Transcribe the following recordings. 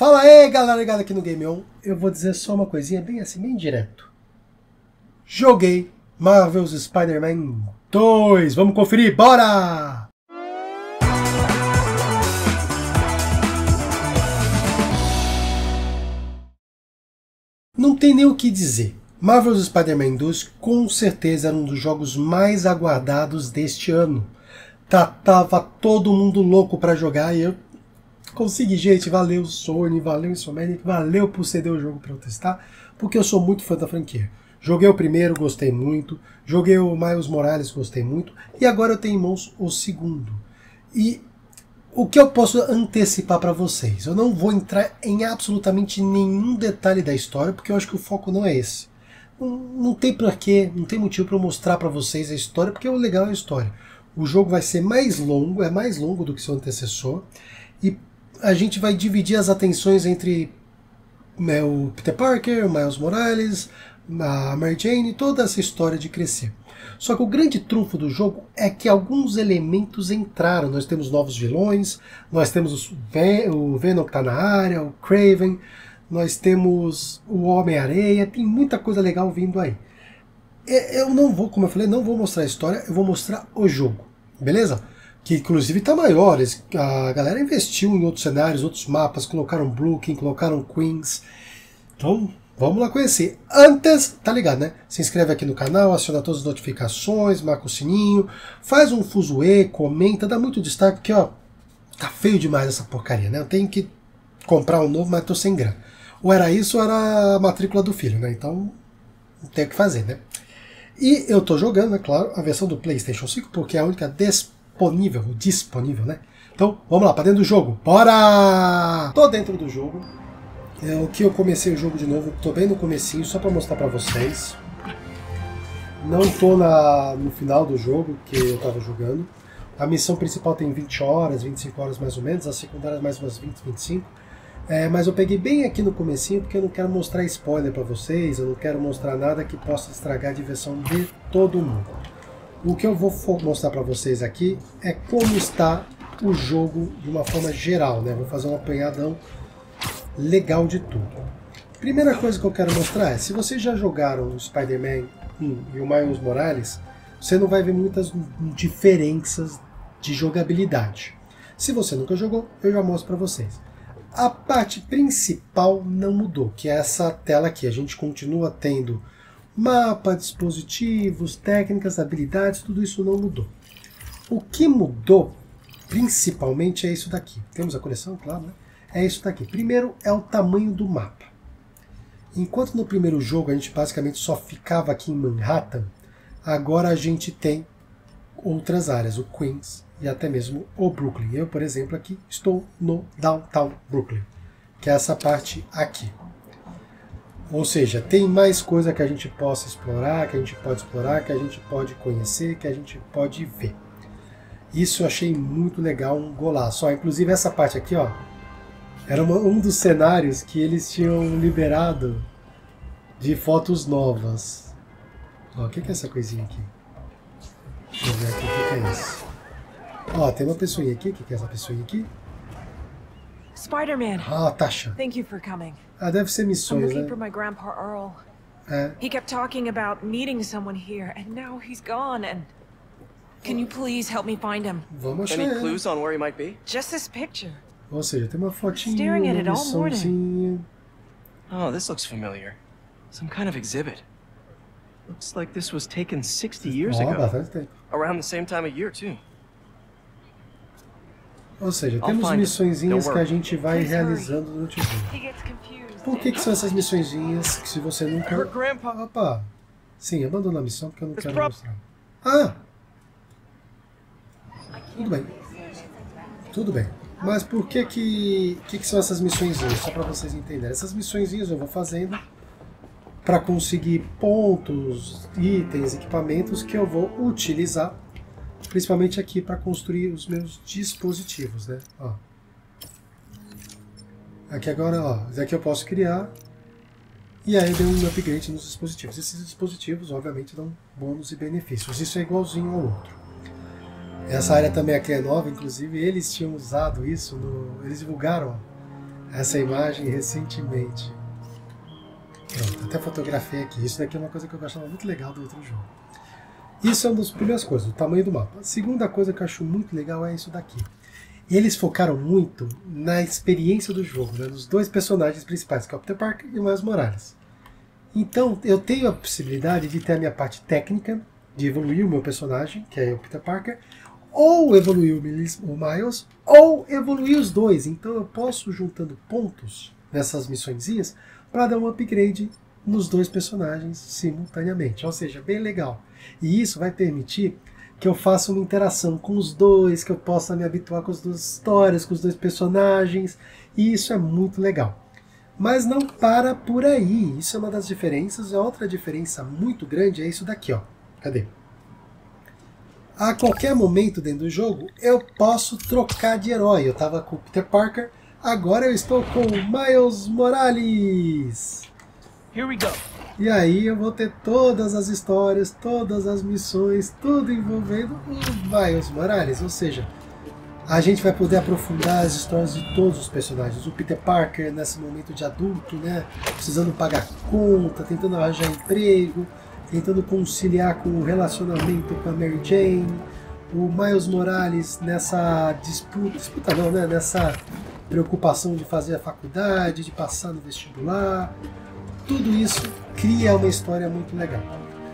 Fala aí, galera ligada aqui no Game On. Eu vou dizer só uma coisinha bem assim, bem direto. Joguei Marvel's Spider-Man 2. Vamos conferir, bora! Não tem nem o que dizer. Marvel's Spider-Man 2 com certeza era um dos jogos mais aguardados deste ano. Tava todo mundo louco para jogar e eu consegui, gente. Valeu Sony, valeu Insomniac, valeu por ceder o jogo para eu testar, porque eu sou muito fã da franquia. Joguei o primeiro, gostei muito. Joguei o Miles Morales, gostei muito. E agora eu tenho em mãos o segundo. E o que eu posso antecipar para vocês? Eu não vou entrar em absolutamente nenhum detalhe da história, porque eu acho que o foco não é esse. Não, não tem porquê, não tem motivo para eu mostrar para vocês a história, porque o legal é a história. O jogo vai ser mais longo, é mais longo do que seu antecessor, e a gente vai dividir as atenções entre né, o Peter Parker, o Miles Morales, a Mary Jane, toda essa história de crescer. Só que o grande trunfo do jogo é que alguns elementos entraram. Nós temos novos vilões, nós temos o Venom que está na área, o Craven, nós temos o Homem-Areia, tem muita coisa legal vindo aí. Eu não vou, como eu falei, não vou mostrar a história, eu vou mostrar o jogo, beleza? Que inclusive está maior, a galera investiu em outros cenários, outros mapas, colocaram Brooklyn, colocaram Queens. Então, Vamos lá conhecer. Antes, tá ligado, né? Se inscreve aqui no canal, aciona todas as notificações, marca o sininho, faz um fuzuê, comenta, dá muito destaque, porque ó, tá feio demais essa porcaria, né? Eu tenho que comprar um novo, mas tô sem grana. Ou era isso ou era a matrícula do filho, né? Então, não tem o que fazer, né? E eu tô jogando, é claro, a versão do PlayStation 5, porque é a única disponível, disponível, né? Então, vamos lá, para dentro do jogo. Bora! Tô dentro do jogo. É o que eu comecei o jogo de novo, tô bem no comecinho, só para mostrar para vocês. Não tô na, no final do jogo que eu tava jogando. A missão principal tem 20 horas, 25 horas mais ou menos, a secundária mais umas 20, 25. É, mas eu peguei bem aqui no comecinho porque eu não quero mostrar spoiler para vocês, eu não quero mostrar nada que possa estragar a diversão de todo mundo. O que eu vou mostrar para vocês aqui é como está o jogo de uma forma geral, né? Vou fazer um apanhadão legal de tudo. Primeira coisa que eu quero mostrar é, se vocês já jogaram o Spider-Man 1 e o Miles Morales, você não vai ver muitas diferenças de jogabilidade. Se você nunca jogou, eu já mostro para vocês. A parte principal não mudou, que é essa tela aqui. A gente continua tendo mapa, dispositivos, técnicas, habilidades, tudo isso não mudou. O que mudou, principalmente, é isso daqui. Temos a coleção, claro, né? é isso daqui. Primeiro é o tamanho do mapa. Enquanto no primeiro jogo a gente basicamente só ficava aqui em Manhattan, agora a gente tem outras áreas, o Queens e até mesmo o Brooklyn. Eu, por exemplo, aqui estou no Downtown Brooklyn, que é essa parte aqui. Ou seja, tem mais coisa que a gente possa explorar, que a gente pode explorar, que a gente pode conhecer, que a gente pode ver. Isso eu achei muito legal, um golaço. Ó, inclusive essa parte aqui, ó, era uma, um dos cenários que eles tinham liberado de fotos novas. Ó, o que, que é essa coisinha aqui? Deixa eu ver aqui o que, que é isso. Ó, tem uma pessoinha aqui. O que, que é essa pessoinha aqui? Spider-Man. Ah, Tasha. Thank you for coming. Ah, deve ser missões, I'm looking né? for my grandpa Earl. É. He kept talking about meeting someone here, and now he's gone. And can you please help me find him? Vamos achar Any clues on where he might be? Just this picture. Ou seja, tem uma fotinha, Staring at it all morning. Oh, this looks familiar. Some kind of exhibit. Looks like this was taken 60 years Ó, ago. Around the same time of year, too. Ou seja, temos missõezinhas que a gente vai realizando durante o confused. Por que, que são essas missõezinhas que se você nunca... Opa! Sim, abandona a missão porque eu não quero mostrar. Ah! Tudo bem. Tudo bem. Mas por que que, que, que são essas missõezinhas? Só para vocês entenderem. Essas missõezinhas eu vou fazendo para conseguir pontos, itens, equipamentos que eu vou utilizar, principalmente aqui para construir os meus dispositivos, né? Ó. Aqui agora, ó, isso aqui eu posso criar e aí deu um upgrade nos dispositivos. Esses dispositivos, obviamente, dão bônus e benefícios. Isso é igualzinho ao outro. Essa área também aqui é nova, inclusive eles tinham usado isso, no, eles divulgaram essa imagem recentemente. Pronto, até fotografei aqui. Isso daqui é uma coisa que eu achava muito legal do outro jogo. Isso é uma das primeiras coisas, o tamanho do mapa. A segunda coisa que eu acho muito legal é isso daqui. Eles focaram muito na experiência do jogo, né, nos dois personagens principais, que é o Peter Parker e o Miles Morales. Então, eu tenho a possibilidade de ter a minha parte técnica, de evoluir o meu personagem, que é o Peter Parker, ou evoluir o Miles, ou evoluir os dois. Então, eu posso, juntando pontos nessas missõezinhas, para dar um upgrade nos dois personagens simultaneamente. Ou seja, bem legal. E isso vai permitir que eu faça uma interação com os dois, que eu possa me habituar com as duas histórias, com os dois personagens. E isso é muito legal. Mas não para por aí. Isso é uma das diferenças. A outra diferença muito grande é isso daqui, ó. Cadê? A qualquer momento dentro do jogo, eu posso trocar de herói. Eu estava com o Peter Parker, agora eu estou com o Miles Morales. E aí eu vou ter todas as histórias, todas as missões, tudo envolvendo o Miles Morales. Ou seja, a gente vai poder aprofundar as histórias de todos os personagens. O Peter Parker, nesse momento de adulto, né, precisando pagar conta, tentando arranjar emprego, tentando conciliar com o relacionamento com a Mary Jane. O Miles Morales nessa disputa, disputa não, né, nessa preocupação de fazer a faculdade, de passar no vestibular. Tudo isso cria uma história muito legal.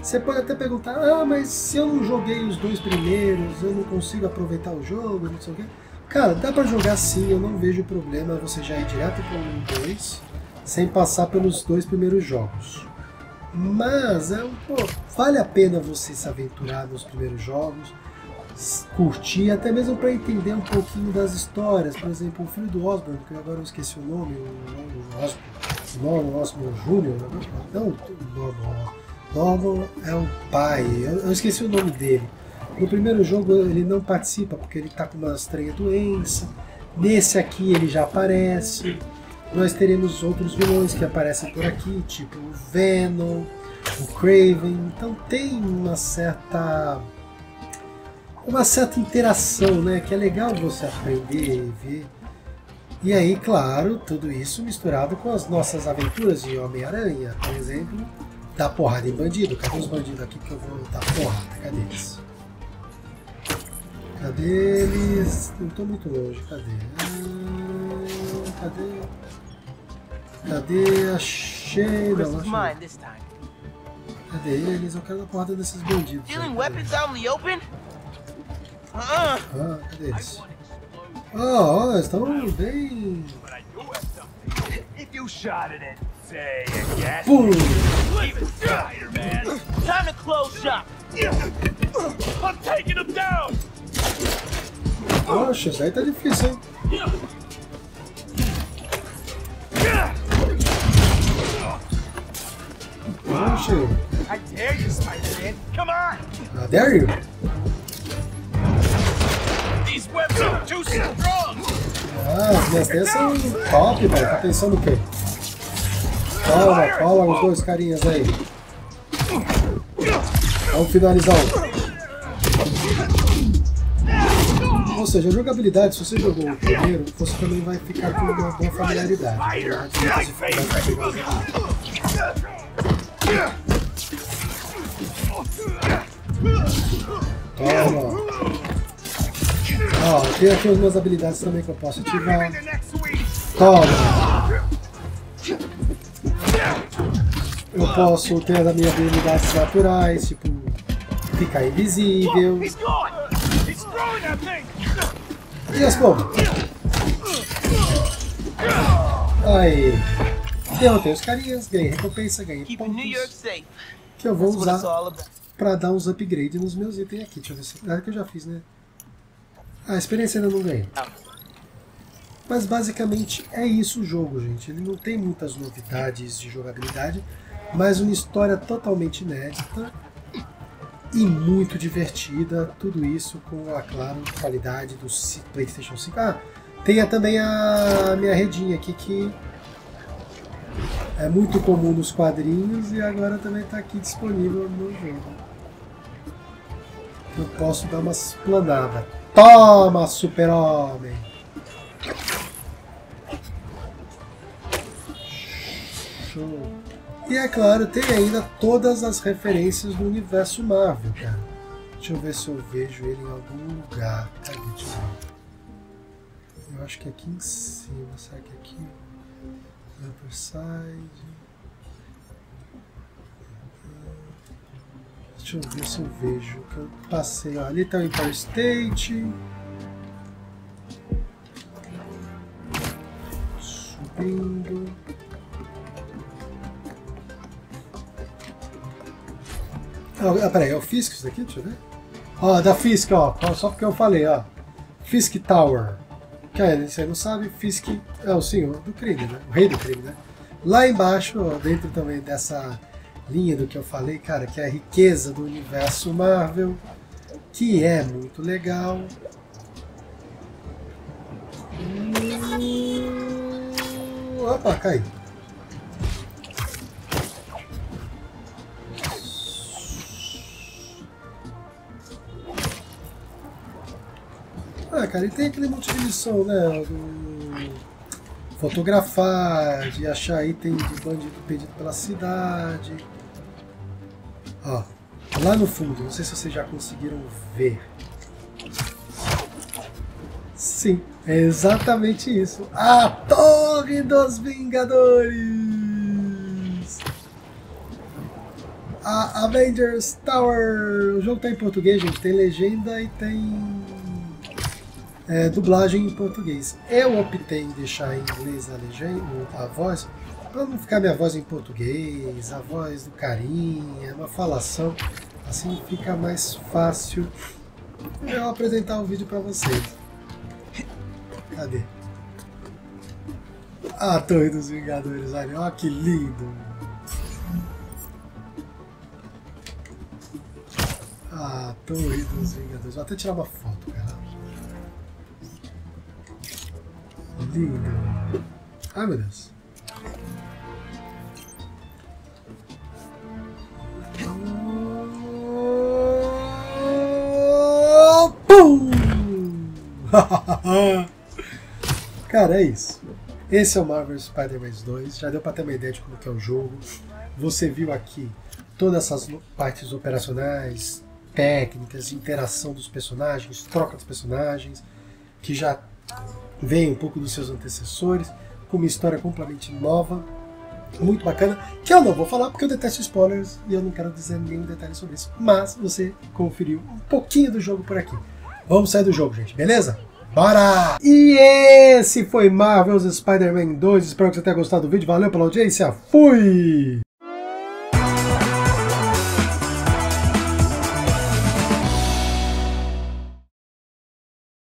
Você pode até perguntar, ah, mas se eu não joguei os dois primeiros, eu não consigo aproveitar o jogo, não sei o quê. Cara, dá para jogar sim, eu não vejo problema você já ir direto para o 1 2, sem passar pelos dois primeiros jogos. Mas é um, pô, vale a pena você se aventurar nos primeiros jogos, curtir, até mesmo para entender um pouquinho das histórias. Por exemplo, o filho do Osborne, que agora eu esqueci o nome, o, o, Osborne, o Osborne Júnior, não, o Norman Norman é o pai, eu, eu, esqueci o nome dele. No primeiro jogo ele não participa porque ele está com uma estranha doença. Nesse aqui ele já aparece. Nós teremos outros vilões que aparecem por aqui, tipo o Venom, o Craven. Então tem uma certa uma certa interação, né? Que é legal você aprender e ver. E aí, claro, tudo isso misturado com as nossas aventuras de Homem-Aranha, por exemplo, dar porrada em bandido. Cadê os bandidos aqui que eu vou dar porrada? Cadê eles? Cadê eles? Não estou muito longe, cadê? Ah, cadê? Cadê? Achei. Não, achei. Cadê eles? Eu quero dar porrada desses bandidos. Aí, ah, cadê eles? Ah, oh, estão bem. Boom! Time to close up. I'm taking him down. Poxa, isso aí tá difícil, hein? Poxa. I dare you, Spider-Man. Come on. I dare you. Ah, as minhas teias são top, velho. Tá pensando o quê? Toma, cola os dois carinhas aí. Vamos finalizar um. Ou seja, a jogabilidade, se você jogou o primeiro, você também vai ficar com uma boa familiaridade. Toma! Ó, tem aqui algumas habilidades também que eu posso ativar. Toma! Eu posso ter as minhas habilidades naturais, tipo, ficar invisível. E as como? Aí. Derrotei os carinhas, ganhei recompensa, ganhei pontos. Que eu vou usar pra dar uns upgrades nos meus itens aqui. Deixa eu ver se. Nada que eu já fiz, né? A experiência ainda não ganhei. Mas basicamente é isso o jogo, gente. Ele não tem muitas novidades de jogabilidade, mas uma história totalmente inédita e muito divertida. Tudo isso com a, claro, qualidade do PlayStation 5. Ah, tem também a minha redinha aqui que é muito comum nos quadrinhos e agora também está aqui disponível no jogo. Eu posso dar uma explanada. Toma, super-homem! Show. E é claro, tem ainda todas as referências do universo Marvel, cara. Deixa eu ver se eu vejo ele em algum lugar. Cadê? Eu. Eu acho que é aqui em cima. Será que é aqui? Upper side. Deixa eu ver se eu vejo. Que eu passei. Ó, ali tá o Empire State. Subindo. Ah, ah, peraí, é o Fisk isso daqui? Deixa eu ver. Ó, da Fisk, ó. Só porque eu falei, ó. Fisk Tower. Que é, você não sabe, Fisk é o senhor do crime, né? O rei do crime, né? Lá embaixo, dentro também dessa linha do que eu falei, cara, que é a riqueza do universo Marvel, que é muito legal. Opa, cai. Ah, cara, e tem aquele monte de missão, né? Do fotografar, de achar item de bandido perdido pela cidade. Lá no fundo, não sei se vocês já conseguiram ver. Sim, é exatamente isso. A Torre dos Vingadores! A Avengers Tower! O jogo tá em português, gente. Tem legenda e tem é, dublagem em português. Eu optei em deixar em inglês a legenda, a voz, para não ficar minha voz em português, a voz do carinha, uma falação. Assim fica mais fácil eu apresentar o vídeo para vocês. Cadê? A Torre dos Vingadores, olha, olha que lindo! A Torre dos Vingadores. Vou até tirar uma foto, cara. Lindo. Ai, meu Deus. Pum! Cara, é isso. Esse é o Marvel Spider-Man 2. Já deu para ter uma ideia de como é o jogo. Você viu aqui todas essas partes operacionais, técnicas, interação dos personagens, troca dos personagens, que já vem um pouco dos seus antecessores, com uma história completamente nova, muito bacana, que eu não vou falar porque eu detesto spoilers e eu não quero dizer nenhum detalhe sobre isso. Mas você conferiu um pouquinho do jogo por aqui. Vamos sair do jogo, gente, beleza? Bora! E esse foi Marvel's Spider-Man 2. Espero que você tenha gostado do vídeo. Valeu pela audiência. Fui!